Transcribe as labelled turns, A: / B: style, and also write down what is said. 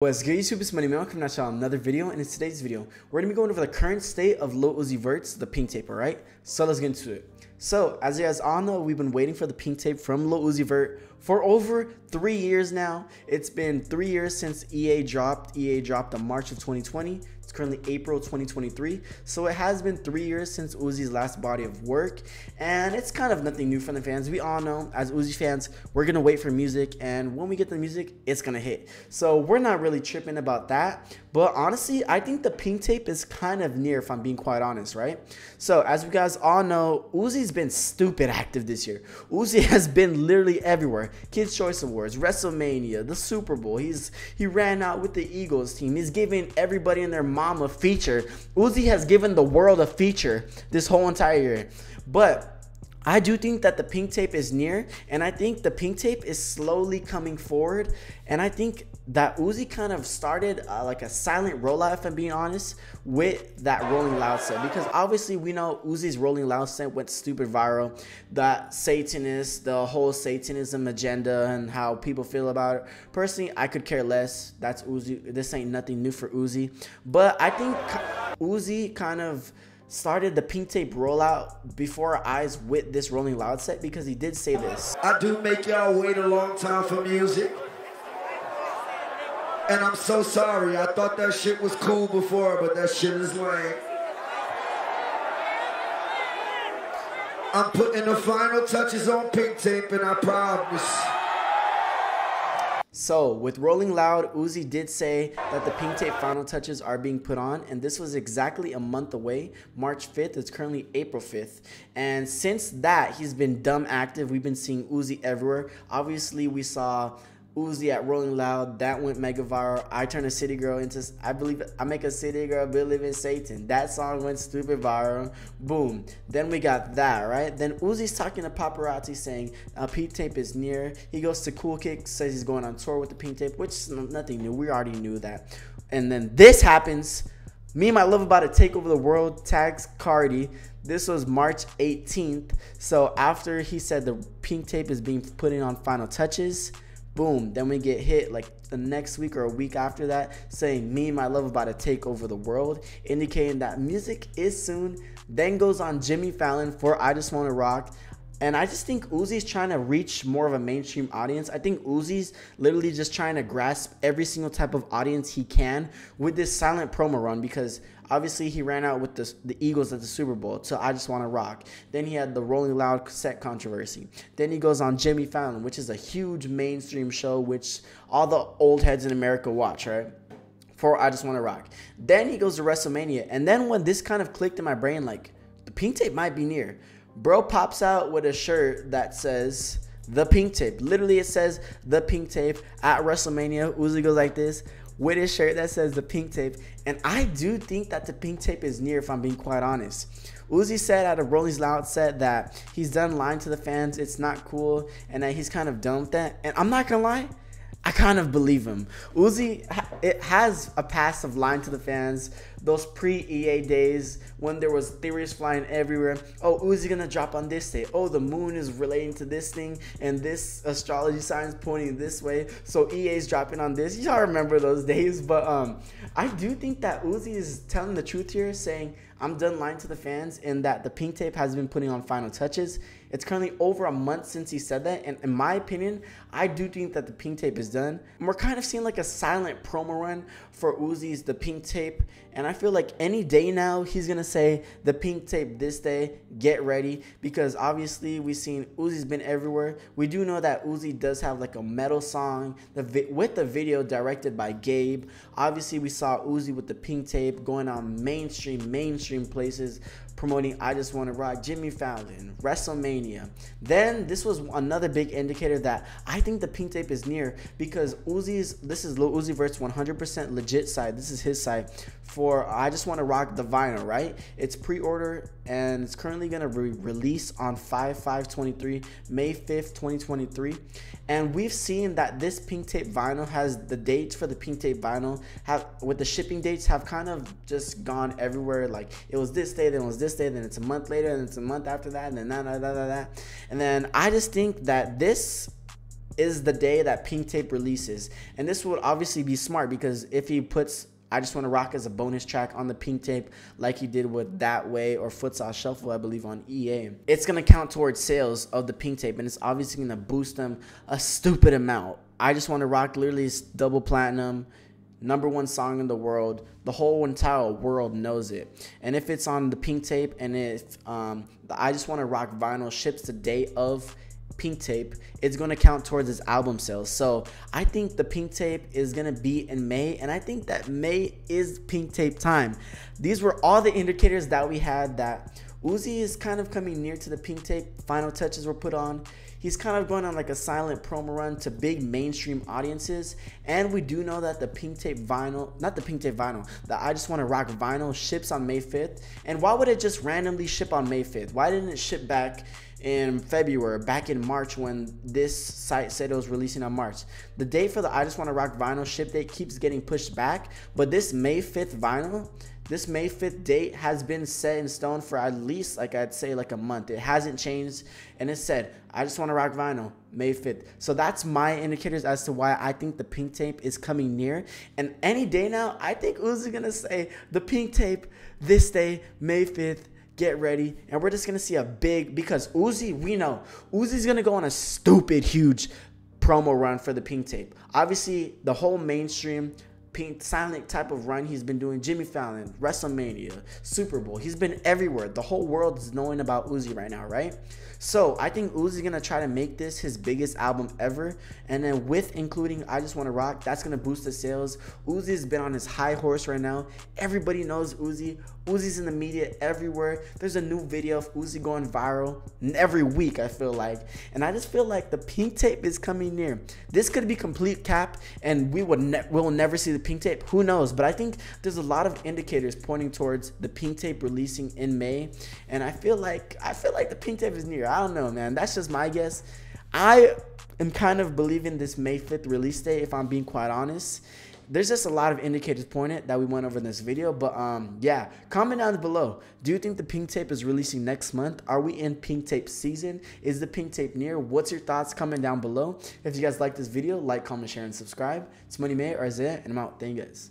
A: What's good YouTube, it's Money May, welcome to another video, and in today's video, we're to be going over the current state of Lil Uzi Vert's, the pink tape, alright? So let's get into it. So, as you guys all know, we've been waiting for the pink tape from Lil Uzi Vert for over three years now. It's been three years since EA dropped. EA dropped in March of 2020. It's currently April 2023. So it has been three years since Uzi's last body of work. And it's kind of nothing new for the fans. We all know, as Uzi fans, we're to wait for music. And when we get the music, it's to hit. So we're not really tripping about that. But honestly, I think the pink tape is kind of near, if I'm being quite honest, right? So as you guys all know, Uzi's been stupid active this year. Uzi has been literally everywhere. Kids Choice Awards, WrestleMania, the Super Bowl. He's he ran out with the Eagles team. He's giving everybody in their mom a feature. Uzi has given the world a feature this whole entire year. But I do think that the pink tape is near, and I think the pink tape is slowly coming forward. And I think that Uzi kind of started uh, like a silent rollout, if I'm being honest, with that Rolling Loud set. Because obviously, we know Uzi's Rolling Loud set went stupid viral. That Satanist, the whole Satanism agenda, and how people feel about it. Personally, I could care less. That's Uzi. This ain't nothing new for Uzi. But I think Uzi kind of started the pink tape rollout before our eyes with this Rolling Loud set because he did say this.
B: I do make y'all wait a long time for music. And I'm so sorry. I thought that shit was cool before, but that shit is lame. I'm putting the final touches on pink tape, and I promise.
A: So, with Rolling Loud, Uzi did say that the Pink Tape final touches are being put on, and this was exactly a month away, March 5th. It's currently April 5th. And since that, he's been dumb active. We've been seeing Uzi everywhere. Obviously, we saw Uzi at Rolling Loud, that went mega viral. I turn a city girl into, I believe, I make a city girl believe in Satan. That song went stupid viral. Boom. Then we got that, right? Then Uzi's talking to paparazzi saying uh, Pink Tape is near. He goes to Cool Kick, says he's going on tour with the Pink Tape, which is nothing new. We already knew that. And then this happens. Me and my love about to take over the world tags Cardi. This was March 18th. So after he said the pink tape is being put in on final touches, boom then we get hit like the next week or a week after that saying me and my love about to take over the world indicating that music is soon then goes on jimmy fallon for i just want to rock and I just think Uzi's trying to reach more of a mainstream audience. I think Uzi's literally just trying to grasp every single type of audience he can with this silent promo run because obviously he ran out with the, the Eagles at the Super Bowl. So I just want to rock. Then he had the Rolling Loud cassette controversy. Then he goes on Jimmy Fallon, which is a huge mainstream show which all the old heads in America watch, right? For I just want to rock. Then he goes to WrestleMania. And then when this kind of clicked in my brain, like the pink tape might be near Bro pops out with a shirt that says the pink tape. Literally, it says the pink tape at WrestleMania. Uzi goes like this with his shirt that says the pink tape. And I do think that the pink tape is near, if I'm being quite honest. Uzi said at a Rolling Loud set that he's done lying to the fans. It's not cool, and that he's kind of done with that. And I'm not gonna lie. I kind of believe him. Uzi it has a of lying to the fans. Those pre EA days when there was theories flying everywhere. Oh, Uzi gonna drop on this day. Oh, the moon is relating to this thing, and this astrology sign is pointing this way. So EA's dropping on this. Y'all remember those days? But um, I do think that Uzi is telling the truth here, saying I'm done lying to the fans and that the pink tape has been putting on final touches. It's currently over a month since he said that. And in my opinion, I do think that the pink tape is done. And we're kind of seeing like a silent promo run for Uzi's The Pink Tape. And I feel like any day now, he's to say The Pink Tape this day, get ready. Because obviously, we've seen Uzi's been everywhere. We do know that Uzi does have like a metal song with the video directed by Gabe. Obviously, we saw Uzi with the pink tape going on mainstream, mainstream mainstream places promoting I Just Want to Rock, Jimmy Fallon, WrestleMania. Then this was another big indicator that I think the pink tape is near because Uzi's, this is Lil Uzi Vert's 100% legit side. This is his side for I Just Want to Rock the vinyl, right? It's pre-order and it's currently going to be released on 5-5-23, May 5th, 2023. And we've seen that this pink tape vinyl has the dates for the pink tape vinyl have with the shipping dates have kind of just gone everywhere. Like it was this day, then it was this day, then it's a month later, and it's a month after that, and then that, that, that. And then I just think that this is the day that Pink Tape releases. And this would obviously be smart because if he puts I just want to rock as a bonus track on the pink tape, like he did with That Way or Futsal Shuffle, I believe, on EA. It's going to count towards sales of the pink tape, and it's obviously going to boost them a stupid amount. I just want to rock literally double platinum, number one song in the world. The whole entire world knows it. And if it's on the pink tape, and if um, I just want to rock vinyl ships the day of pink tape it's going to count towards his album sales so i think the pink tape is going to be in may and i think that may is pink tape time these were all the indicators that we had that uzi is kind of coming near to the pink tape. Final touches were put on. He's kind of going on like a silent promo run to big mainstream audiences. And we do know that the pink tape vinyl not the pink tape vinyl the i just want to rock vinyl ships on may 5th and why would it just randomly ship on may 5th why didn't it ship back in February, back in March when this site said it was releasing on March. The date for the I Just Want to Rock vinyl ship date keeps getting pushed back, but this May 5th vinyl, this May 5th date has been set in stone for at least, like I'd say, like a month. It hasn't changed, and it said, I Just Want to Rock vinyl, May 5th. So that's my indicators as to why I think the pink tape is coming near. And any day now, I think Uzi's gonna say the pink tape this day, May 5th get ready, and we're just gonna see a big because Uzi, we know Uzi's gonna go on a stupid huge promo run for the pink tape. Obviously, the whole mainstream pink silent type of run he's been doing Jimmy Fallon, WrestleMania, Super Bowl. He's been everywhere. The whole world is knowing about Uzi right now, right? So I think Uzi's gonna try to make this his biggest album ever, and then with including I Just Wanna Rock, that's gonna boost the sales. Uzi's been on his high horse right now. Everybody knows Uzi. Uzi's in the media everywhere. There's a new video of Uzi going viral every week, I feel like. And I just feel like the pink tape is coming near. This could be complete cap, and we would ne- we'll never see the pink tape. Who knows? But I think there's a lot of indicators pointing towards the pink tape releasing in May. And I feel like I feel like the pink tape is near. I don't know, man. That's just my guess. I am kind of believing this May 5th release date, if I'm being quite honest. There's just a lot of indicators pointed that we went over in this video. But um, yeah, comment down below. Do you think the pink tape is releasing next month? Are we in pink tape season? Is the pink tape near? What's your thoughts? Comment down below. If you guys like this video, like, comment, share, and subscribe. It's Money May or Isaiah, and I'm out. Thank you guys.